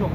叫不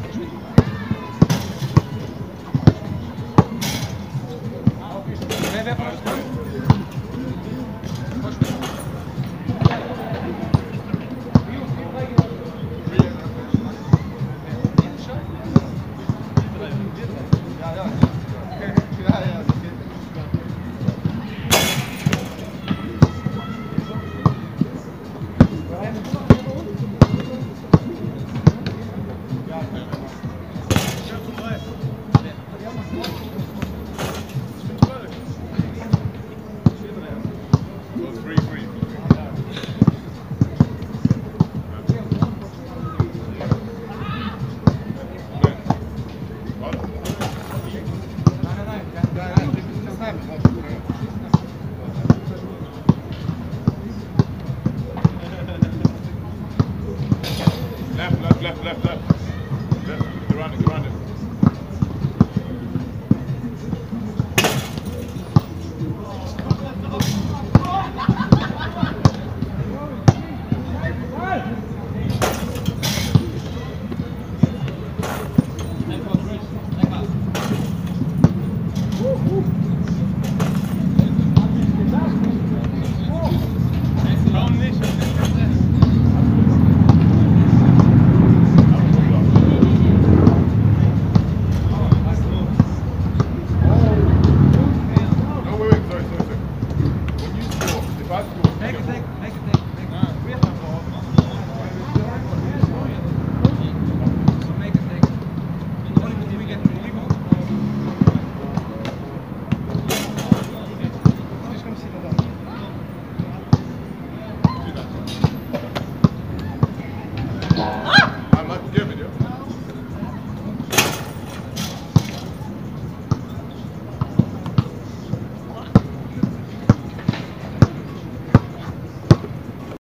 country.